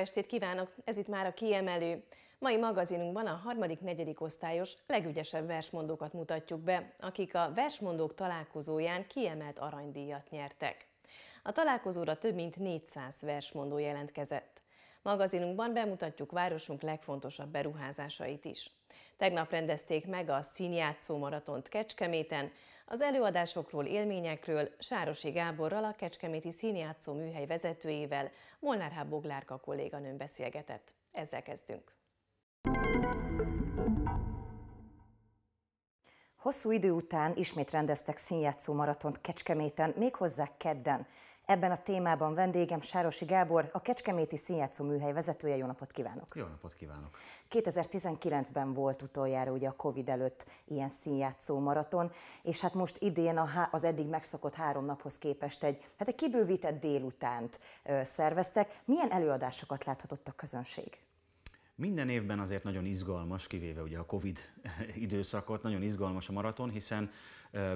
Estét kívánok! Ez itt már a kiemelő. Mai magazinunkban a harmadik, negyedik osztályos legügyesebb versmondókat mutatjuk be, akik a versmondók találkozóján kiemelt aranydíjat nyertek. A találkozóra több mint 400 versmondó jelentkezett. Magazinunkban bemutatjuk városunk legfontosabb beruházásait is. Tegnap rendezték meg a színjátszó maratont Kecskeméten, az előadásokról, élményekről Sárosi Gáborral, a Kecskeméti Színjátszó műhely vezetőjével Molnár H. Boglárka kolléganőn beszélgetett. Ezzel kezdünk. Hosszú idő után ismét rendeztek színjátszó maratont Kecskeméten, méghozzá kedden. Ebben a témában vendégem Sárosi Gábor, a Kecskeméti Színjátszó Műhely vezetője. Jó napot kívánok! Jó napot kívánok! 2019-ben volt utoljára ugye a Covid előtt ilyen színjátszó maraton, és hát most idén a, az eddig megszokott három naphoz képest egy, hát egy kibővített délutánt szerveztek. Milyen előadásokat láthatott a közönség? Minden évben azért nagyon izgalmas, kivéve ugye a Covid időszakot, nagyon izgalmas a maraton, hiszen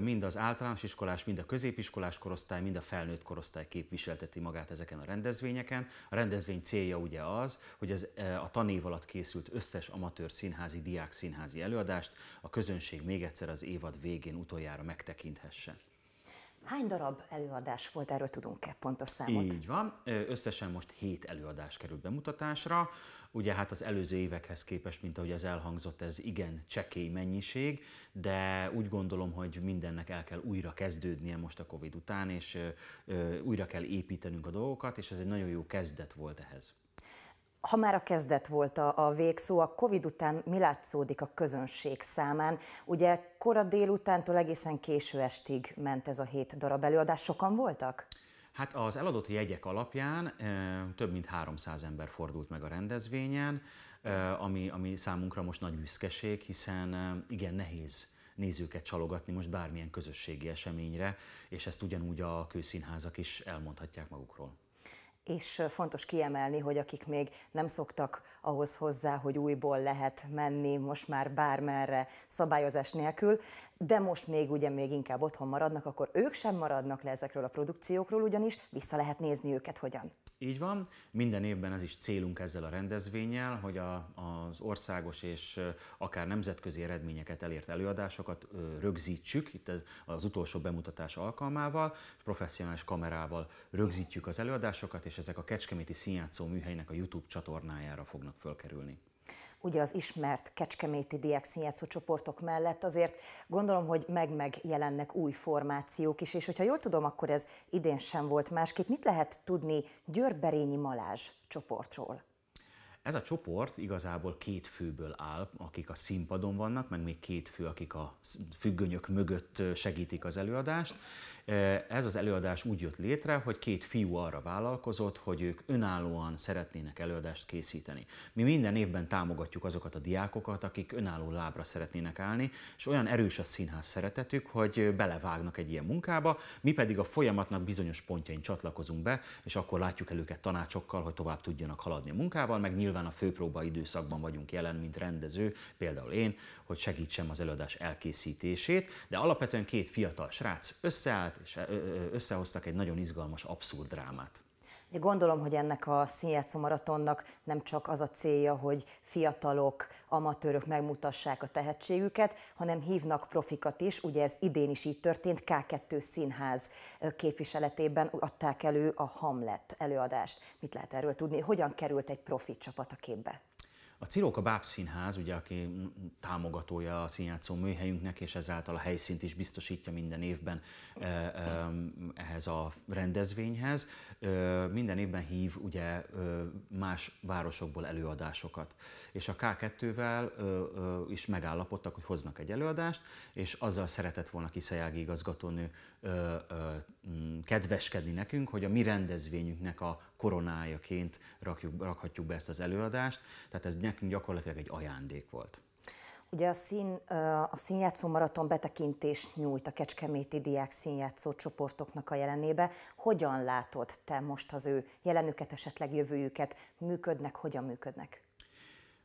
mind az általános iskolás, mind a középiskolás korosztály, mind a felnőtt korosztály képviselteti magát ezeken a rendezvényeken. A rendezvény célja ugye az, hogy az, a tanév alatt készült összes amatőr színházi, diák színházi előadást a közönség még egyszer az évad végén utoljára megtekinthesse. Hány darab előadás volt, erről tudunk-e pontos számot? Így van, összesen most hét előadás került bemutatásra. Ugye hát az előző évekhez képest, mint ahogy az elhangzott, ez igen csekély mennyiség, de úgy gondolom, hogy mindennek el kell újra kezdődnie most a Covid után, és újra kell építenünk a dolgokat, és ez egy nagyon jó kezdet volt ehhez. Ha már a kezdet volt a, a végszó, a Covid után mi látszódik a közönség számán? Ugye kora délutántól egészen késő estig ment ez a hét darab előadás. Sokan voltak? Hát az eladott jegyek alapján több mint 300 ember fordult meg a rendezvényen, ami, ami számunkra most nagy büszkeség, hiszen igen nehéz nézőket csalogatni most bármilyen közösségi eseményre, és ezt ugyanúgy a kőszínházak is elmondhatják magukról és fontos kiemelni, hogy akik még nem szoktak ahhoz hozzá, hogy újból lehet menni most már bármerre szabályozás nélkül, de most még ugye még inkább otthon maradnak, akkor ők sem maradnak le ezekről a produkciókról, ugyanis vissza lehet nézni őket hogyan. Így van, minden évben ez is célunk ezzel a rendezvényel, hogy a, az országos és akár nemzetközi eredményeket elért előadásokat rögzítsük, itt az utolsó bemutatás alkalmával, professzionális kamerával rögzítjük az előadásokat, és ezek a Kecskeméti Színjátszó műhelynek a YouTube csatornájára fognak fölkerülni ugye az ismert kecskeméti diák színjátszó csoportok mellett azért gondolom, hogy meg-meg jelennek új formációk is, és hogyha jól tudom, akkor ez idén sem volt másképp. Mit lehet tudni Győrberényi Malázs csoportról? Ez a csoport igazából két főből áll, akik a színpadon vannak, meg még két fő, akik a függönyök mögött segítik az előadást. Ez az előadás úgy jött létre, hogy két fiú arra vállalkozott, hogy ők önállóan szeretnének előadást készíteni. Mi minden évben támogatjuk azokat a diákokat, akik önálló lábra szeretnének állni, és olyan erős a színház szeretetük, hogy belevágnak egy ilyen munkába, mi pedig a folyamatnak bizonyos pontjain csatlakozunk be, és akkor látjuk el őket tanácsokkal, hogy tovább tudjanak haladni a munkával, meg nyilván a főpróba időszakban vagyunk jelen, mint rendező, például én, hogy segítsem az előadás elkészítését, de alapvetően két fiatal srác összeállt, és összehoztak egy nagyon izgalmas abszurd drámát. Gondolom, hogy ennek a színjátszó maratonnak nem csak az a célja, hogy fiatalok, amatőrök megmutassák a tehetségüket, hanem hívnak profikat is. Ugye ez idén is így történt, K2 színház képviseletében adták elő a Hamlet előadást. Mit lehet erről tudni? Hogyan került egy profi csapat a képbe? A Cilóka Báb Színház, ugye, aki támogatója a színjátszó műhelyünknek, és ezáltal a helyszínt is biztosítja minden évben ehhez a rendezvényhez, minden évben hív ugye más városokból előadásokat. És a K2-vel is megállapodtak, hogy hoznak egy előadást, és azzal szeretett volna Kiszajági igazgatónő kedveskedni nekünk, hogy a mi rendezvényünknek a koronájaként rakjuk, rakhatjuk be ezt az előadást, tehát ez nekünk gyakorlatilag egy ajándék volt. Ugye a, szín, a színjátszó maraton betekintést nyújt a Kecskeméti diák színjátszó csoportoknak a jelenébe. Hogyan látod te most az ő jelenüket, esetleg jövőjüket? Működnek, hogyan működnek?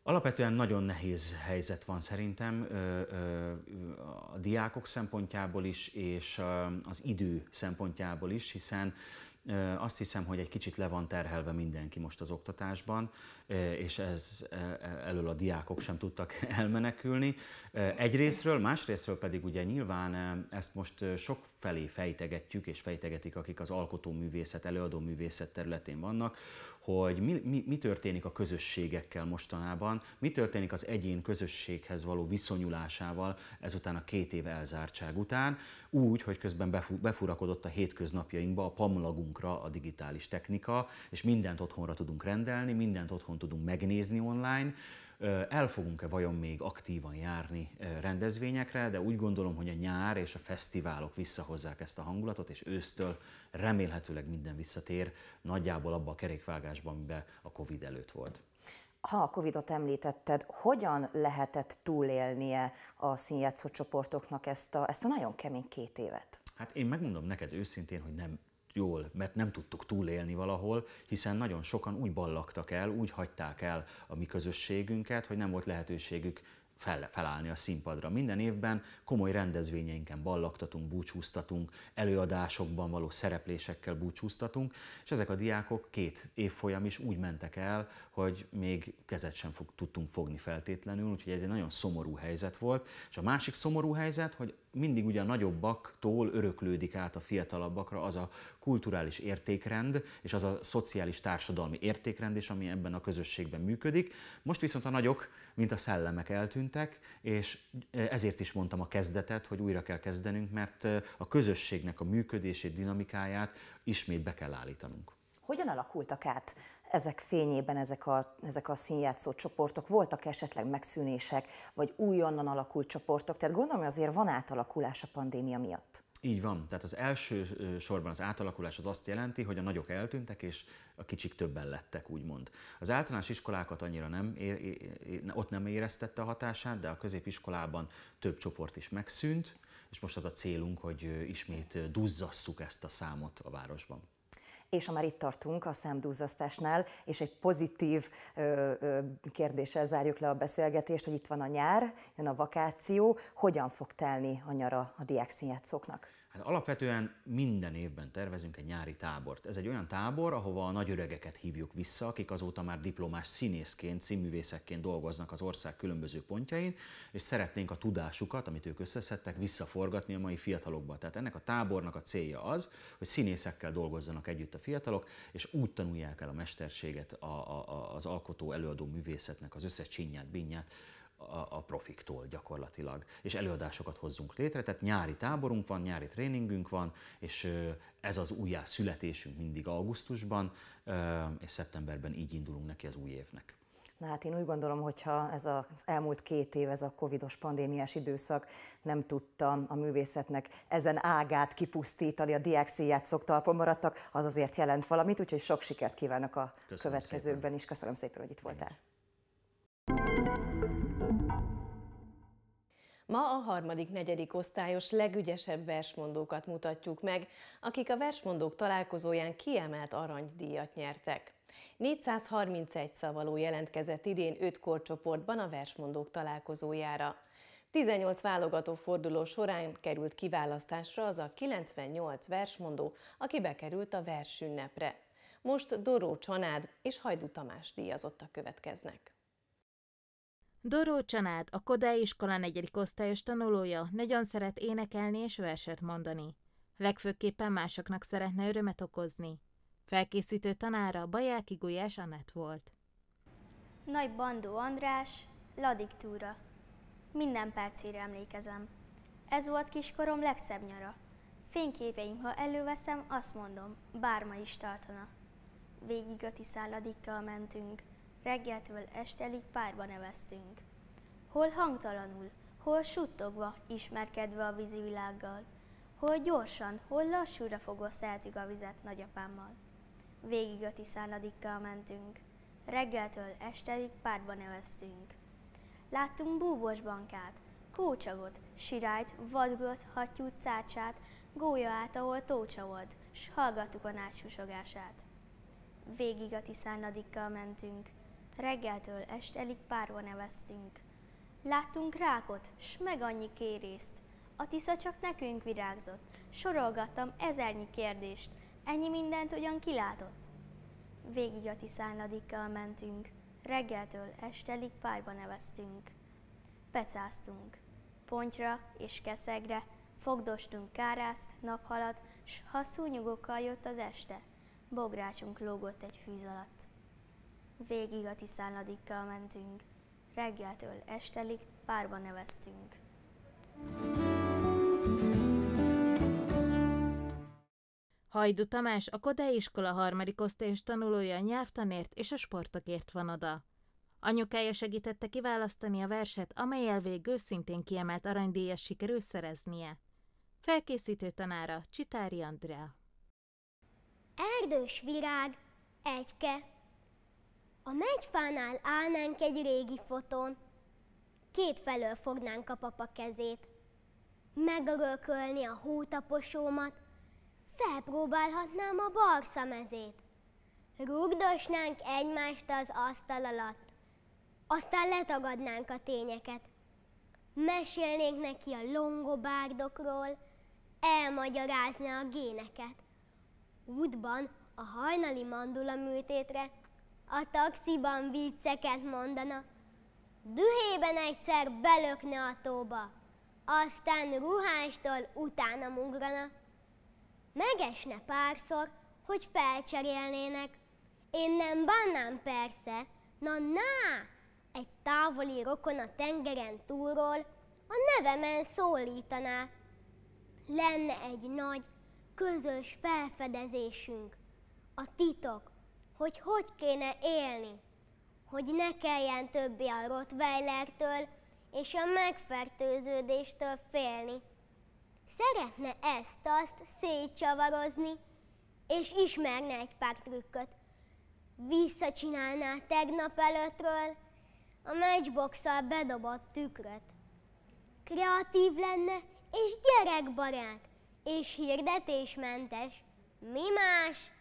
Alapvetően nagyon nehéz helyzet van szerintem a diákok szempontjából is, és az idő szempontjából is, hiszen azt hiszem, hogy egy kicsit le van terhelve mindenki most az oktatásban, és ez elől a diákok sem tudtak elmenekülni. Egyrésztről, másrésztről pedig ugye nyilván ezt most sok felé fejtegetjük, és fejtegetik, akik az alkotóművészet, előadóművészet területén vannak, hogy mi, mi, mi történik a közösségekkel mostanában, mi történik az egyén közösséghez való viszonyulásával ezután a két év elzártság után, úgy, hogy közben befurakodott a hétköznapjainkba, a pamlagunkra a digitális technika, és mindent otthonra tudunk rendelni, mindent otthon tudunk megnézni online, el fogunk-e vajon még aktívan járni rendezvényekre, de úgy gondolom, hogy a nyár és a fesztiválok visszahozzák ezt a hangulatot, és ősztől remélhetőleg minden visszatér nagyjából abba a kerékvágásban, amiben a Covid előtt volt. Ha a Covid-ot említetted, hogyan lehetett túlélnie a színjátszó csoportoknak ezt a, ezt a nagyon kemény két évet? Hát én megmondom neked őszintén, hogy nem jól, mert nem tudtuk túlélni valahol, hiszen nagyon sokan úgy ballaktak el, úgy hagyták el a mi közösségünket, hogy nem volt lehetőségük fel, felállni a színpadra. Minden évben komoly rendezvényeinken ballaktatunk, búcsúztatunk, előadásokban való szereplésekkel búcsúztatunk, és ezek a diákok két évfolyam is úgy mentek el, hogy még kezet sem fog, tudtunk fogni feltétlenül, úgyhogy ez egy nagyon szomorú helyzet volt. És a másik szomorú helyzet, hogy mindig ugye a nagyobbaktól öröklődik át a fiatalabbakra az a kulturális értékrend, és az a szociális társadalmi értékrend is, ami ebben a közösségben működik. Most viszont a nagyok, mint a szellemek eltűntek, és ezért is mondtam a kezdetet, hogy újra kell kezdenünk, mert a közösségnek a működését, dinamikáját ismét be kell állítanunk. Hogyan alakultak át ezek fényében ezek a, ezek a színjátszó csoportok? Voltak esetleg megszűnések, vagy újonnan alakult csoportok? Tehát gondolom, hogy azért van átalakulás a pandémia miatt. Így van. Tehát az első sorban az átalakulás az azt jelenti, hogy a nagyok eltűntek, és a kicsik többen lettek, úgymond. Az általános iskolákat annyira nem, ott nem éreztette a hatását, de a középiskolában több csoport is megszűnt, és most az a célunk, hogy ismét duzzasszuk ezt a számot a városban és ha már itt tartunk a szemdúzzasztásnál, és egy pozitív ö, ö, kérdéssel zárjuk le a beszélgetést, hogy itt van a nyár, jön a vakáció, hogyan fog telni a nyara a diákszínjátszóknak? Hát alapvetően minden évben tervezünk egy nyári tábort. Ez egy olyan tábor, ahova a nagyöregeket hívjuk vissza, akik azóta már diplomás színészként, színművészekként dolgoznak az ország különböző pontjain, és szeretnénk a tudásukat, amit ők összeszedtek, visszaforgatni a mai fiatalokba. Tehát ennek a tábornak a célja az, hogy színészekkel dolgozzanak együtt a fiatalok, és úgy tanulják el a mesterséget, a, a, az alkotó előadó művészetnek az összes csinyát, binyát, a, a profiktól gyakorlatilag, és előadásokat hozzunk létre, tehát nyári táborunk van, nyári tréningünk van, és ez az újjá születésünk mindig augusztusban, és szeptemberben így indulunk neki az új évnek. Na hát én úgy gondolom, hogyha ez az elmúlt két év, ez a covidos pandémiás időszak nem tudta a művészetnek ezen ágát kipusztítani, a diák széjátszók talpon maradtak, az azért jelent valamit, úgyhogy sok sikert kívánok a Köszönöm következőkben szépen. is. Köszönöm szépen, hogy itt voltál. Ma a harmadik, negyedik osztályos legügyesebb versmondókat mutatjuk meg, akik a versmondók találkozóján kiemelt aranydíjat nyertek. 431 szavaló jelentkezett idén 5 korcsoportban a versmondók találkozójára. 18 válogató forduló során került kiválasztásra az a 98 versmondó, aki bekerült a versünnepre. Most Doró Csanád és Hajdu Tamás díjazottak következnek. Doró Csanád, a Kodály iskola negyedik osztályos tanulója, nagyon szeret énekelni és verset mondani. Legfőképpen másoknak szeretne örömet okozni. Felkészítő tanára Bajáki Gulyás Anett volt. Nagy Bandó András, Ladik túra. Minden percére emlékezem. Ez volt kiskorom legszebb nyara. Fényképeim, ha előveszem, azt mondom, bárma is tartana. Végig a tiszálladikkal mentünk, reggeltől estelig párba neveztünk. Hol hangtalanul, hol suttogva, ismerkedve a vízi világgal, hol gyorsan, hol lassúra fogva szeltük a vizet nagyapámmal. Végig a tiszánadikkal mentünk, reggeltől estelig párba neveztünk. Láttunk búbos bankát, kócsagot, sirályt, vadgrot, hattyút, szárcsát, gólya át, ahol tócsa volt, s hallgattuk a nács Végig a tiszánadikkal mentünk, Reggeltől estelig párba neveztünk. Láttunk rákot, s meg annyi kérészt. A Tisza csak nekünk virágzott. Sorolgattam ezernyi kérdést. Ennyi mindent ugyan kilátott. Végig a Tiszánladikkal mentünk. Reggeltől estelig párba neveztünk. Pecáztunk. Pontyra és keszegre, fogdostunk kárászt, naphalat, s ha szúnyogokkal jött az este, bográcsunk lógott egy fűz alatt. Végig a Tiszánladikkal mentünk. Reggeltől estelig párba neveztünk. Hajdu Tamás, a Kodai iskola harmadik osztályos tanulója a nyelvtanért és a sportokért van oda. Anyukája segítette kiválasztani a verset, amelyel végül szintén kiemelt aranydíjas sikerül szereznie. Felkészítő tanára Csitári Andrea. Erdős virág, egyke. A megyfánál állnánk egy régi fotón. Két felől fognánk a papa kezét. Megörökölni a hótaposómat, felpróbálhatnám a barca mezét. Rugdosnánk egymást az asztal alatt, aztán letagadnánk a tényeket. Mesélnénk neki a longobárdokról, elmagyarázna a géneket. Útban a hajnali mandula műtétre, a taxiban vicceket mondana, dühében egyszer belökne a tóba, aztán ruhástól utána mugrana. Megesne párszor, hogy felcserélnének. Én nem bannám persze, na na, egy távoli rokon a tengeren túlról a nevemen szólítaná. Lenne egy nagy, közös felfedezésünk, a titok, hogy hogy kéne élni, hogy ne kelljen többé a Rottweilertől és a megfertőződéstől félni. Szeretne ezt-azt szétcsavarozni, és ismerne egy pár trükköt. Visszacsinálná tegnap előttről a matchbox bedobott tükröt. Kreatív lenne és gyerekbarát, és hirdetésmentes. Mi más?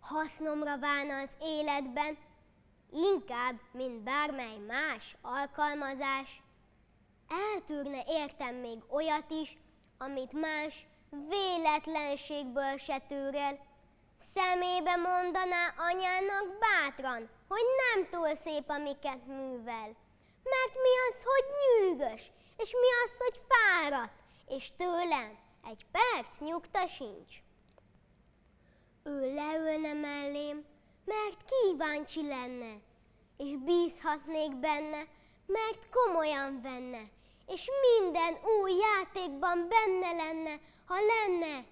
Hasznomra válna az életben, inkább, mint bármely más alkalmazás. Eltűrne értem még olyat is, amit más véletlenségből se tűr el. Szemébe mondaná anyának bátran, hogy nem túl szép, amiket művel. Mert mi az, hogy nyűgös, és mi az, hogy fáradt, és tőlem egy perc nyugta sincs. Ő leülne mellém, mert kíváncsi lenne, és bízhatnék benne, mert komolyan venne, és minden új játékban benne lenne, ha lenne,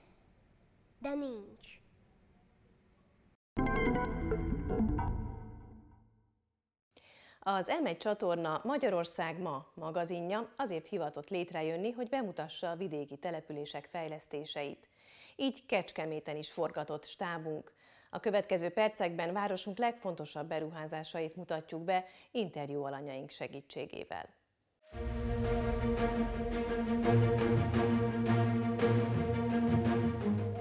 de nincs. Az M1 csatorna Magyarország ma magazinja azért hivatott létrejönni, hogy bemutassa a vidéki települések fejlesztéseit. Így Kecskeméten is forgatott stábunk. A következő percekben városunk legfontosabb beruházásait mutatjuk be interjú alanyaink segítségével.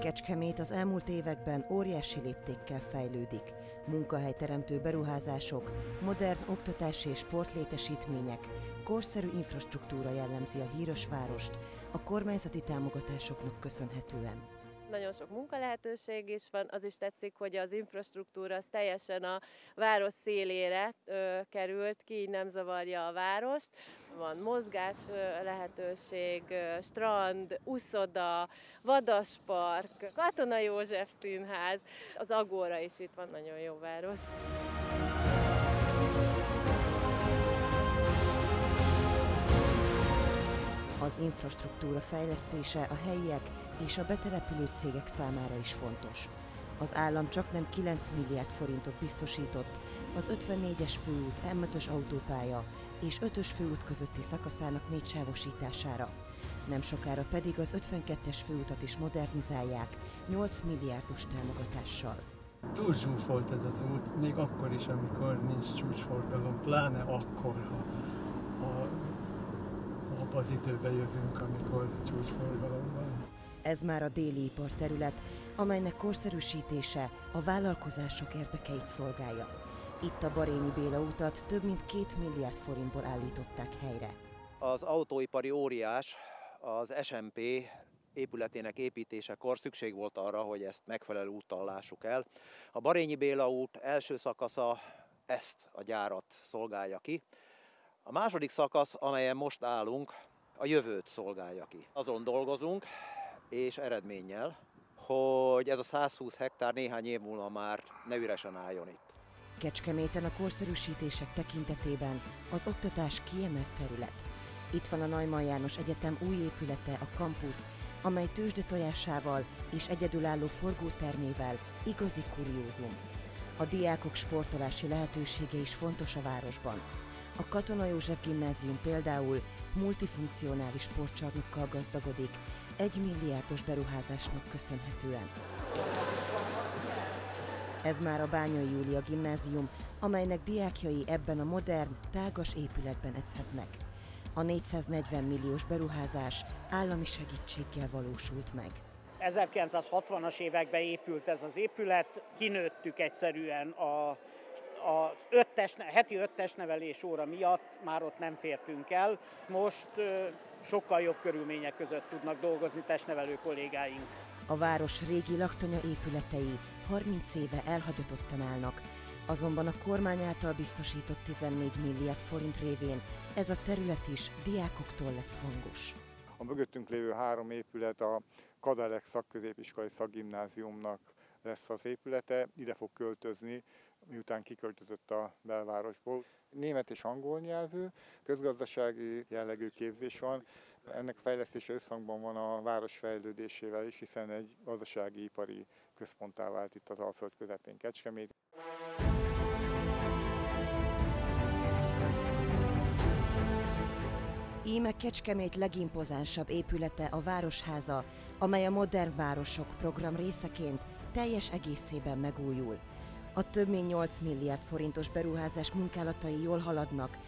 Kecskemét az elmúlt években óriási léptékkel fejlődik. Munkahelyteremtő beruházások, modern oktatási és sportlétesítmények, korszerű infrastruktúra jellemzi a híres várost a kormányzati támogatásoknak köszönhetően nagyon sok munkalehetőség is van, az is tetszik, hogy az infrastruktúra az teljesen a város szélére ö, került ki, így nem zavarja a várost. Van mozgás lehetőség, strand, uszoda, vadaspark, Katona József Színház, az Agóra is itt van, nagyon jó város. Az infrastruktúra fejlesztése a helyiek és a betelepülő cégek számára is fontos. Az állam csak nem 9 milliárd forintot biztosított az 54-es főút M5-ös autópálya és 5-ös főút közötti szakaszának négysávosítására. Nem sokára pedig az 52-es főutat is modernizálják 8 milliárdos támogatással. Túl zsúfolt ez az út, még akkor is, amikor nincs csúcsforgalom, pláne akkor, ha, ha abba az időben jövünk, amikor csúcsforgalom van. Ez már a déli iparterület, amelynek korszerűsítése a vállalkozások érdekeit szolgálja. Itt a Barényi Béla utat több mint két milliárd forintból állították helyre. Az autóipari óriás, az SMP épületének építésekor szükség volt arra, hogy ezt megfelelő úttal lássuk el. A Barényi Béla út első szakasza ezt a gyárat szolgálja ki. A második szakasz, amelyen most állunk, a jövőt szolgálja ki. Azon dolgozunk, és eredménnyel, hogy ez a 120 hektár néhány év múlva már ne üresen álljon itt. Kecskeméten a korszerűsítések tekintetében az oktatás kiemelt terület. Itt van a Najman János Egyetem új épülete, a kampusz, amely tőzsde tojásával és egyedülálló forgótermével igazi kuriózum. A diákok sportolási lehetősége is fontos a városban. A Katona József Gimnázium például multifunkcionális sportcsarnokkal gazdagodik, egy milliárdos beruházásnak köszönhetően. Ez már a Bányai Júlia Gimnázium, amelynek diákjai ebben a modern, tágas épületben edzhetnek. A 440 milliós beruházás állami segítséggel valósult meg. 1960-as években épült ez az épület, kinőttük egyszerűen a az öttes, heti öttes nevelés óra miatt már ott nem fértünk el. Most sokkal jobb körülmények között tudnak dolgozni testnevelő kollégáink. A város régi laktanya épületei 30 éve elhagyatottan állnak, azonban a kormány által biztosított 14 milliárd forint révén ez a terület is diákoktól lesz hangos. A mögöttünk lévő három épület a Kadalek szakközépiskolai szakgimnáziumnak lesz az épülete, ide fog költözni miután kiköltözött a belvárosból. Német és angol nyelvű, közgazdasági jellegű képzés van. Ennek fejlesztése összhangban van a város fejlődésével is, hiszen egy gazdasági ipari központtá vált itt az Alföld közepén Kecskemét. Íme Kecskemét legimpozánsabb épülete a Városháza, amely a Modern Városok program részeként teljes egészében megújul. A több mint 8 milliárd forintos beruházás munkálatai jól haladnak,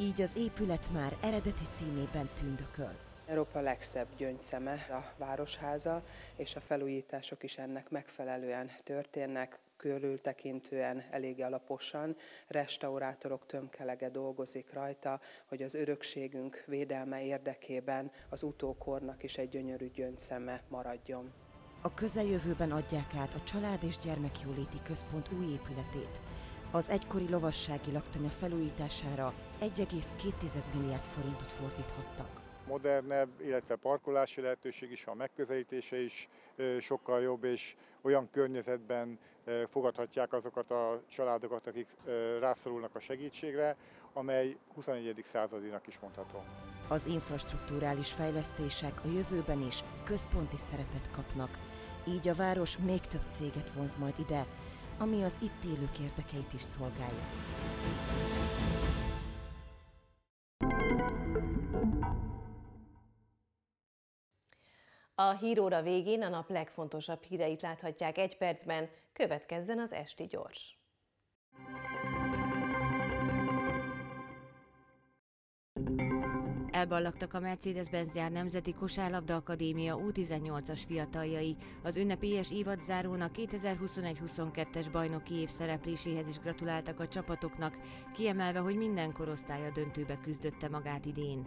így az épület már eredeti színében tündököl. Európa legszebb gyöngyszeme a Városháza, és a felújítások is ennek megfelelően történnek, körültekintően, elég alaposan. Restaurátorok tömkelege dolgozik rajta, hogy az örökségünk védelme érdekében az utókornak is egy gyönyörű gyöngyszeme maradjon. A közeljövőben adják át a Család és Gyermekjóléti Központ új épületét. Az egykori lovassági laktanya felújítására 1,2 milliárd forintot fordíthattak modernebb, illetve parkolási lehetőség is, a megközelítése is sokkal jobb, és olyan környezetben fogadhatják azokat a családokat, akik rászorulnak a segítségre, amely 21. századinak is mondható. Az infrastruktúrális fejlesztések a jövőben is központi szerepet kapnak, így a város még több céget vonz majd ide, ami az itt élők érdekeit is szolgálja. A híróra végén a nap legfontosabb híreit láthatják egy percben, következzen az Esti Gyors. Elballagtak a Mercedes-Benz gyár Nemzeti Kosárlabda Akadémia U18-as fiataljai. Az ünnepélyes évadzárónak 2021-22-es bajnoki év szerepléséhez is gratuláltak a csapatoknak, kiemelve, hogy minden korosztály a döntőbe küzdötte magát idén.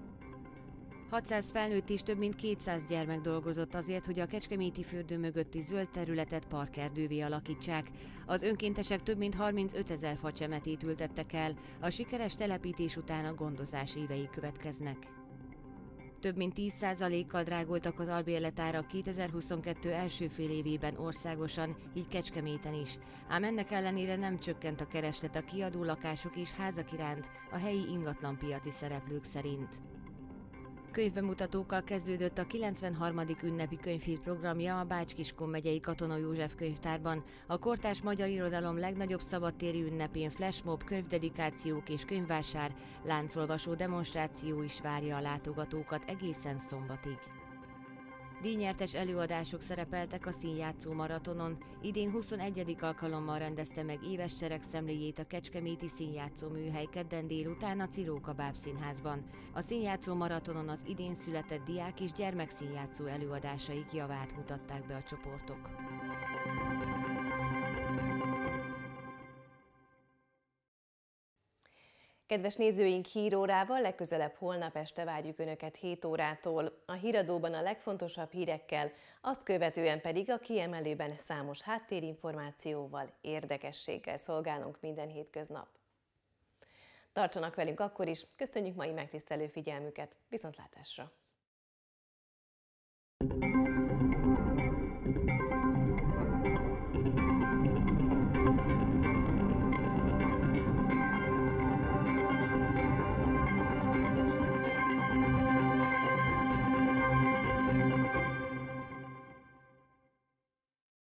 600 felnőtt is több mint 200 gyermek dolgozott azért, hogy a Kecskeméti fürdő mögötti zöld területet parkerdővé alakítsák. Az önkéntesek több mint 35 ezer facsemetét ültettek el, a sikeres telepítés után a gondozás évei következnek. Több mint 10%-kal drágultak az albérletára 2022 első fél évében országosan, így Kecskeméten is. Ám ennek ellenére nem csökkent a kereslet a kiadó lakások és házak iránt, a helyi ingatlanpiaci szereplők szerint. Könyvbemutatókkal kezdődött a 93. ünnepi könyvhír programja a Bács-Kiskun megyei Katona József könyvtárban. A kortás magyar irodalom legnagyobb szabadtéri ünnepén flashmob, könyvdedikációk és könyvvásár, láncolvasó demonstráció is várja a látogatókat egészen szombatig. Díjnyertes előadások szerepeltek a színjátszó maratonon. Idén 21. alkalommal rendezte meg éves szemléjét a Kecskeméti Színjátszó Műhely kedden délután a Ciróka Báb Színházban. A színjátszó maratonon az idén született diák és gyermekszínjátszó előadásaik javát mutatták be a csoportok. Kedves nézőink, hírórával legközelebb holnap este várjuk Önöket 7 órától. A híradóban a legfontosabb hírekkel, azt követően pedig a kiemelőben számos háttérinformációval, érdekességgel szolgálunk minden hétköznap. Tartsanak velünk akkor is, köszönjük mai megtisztelő figyelmüket, viszontlátásra!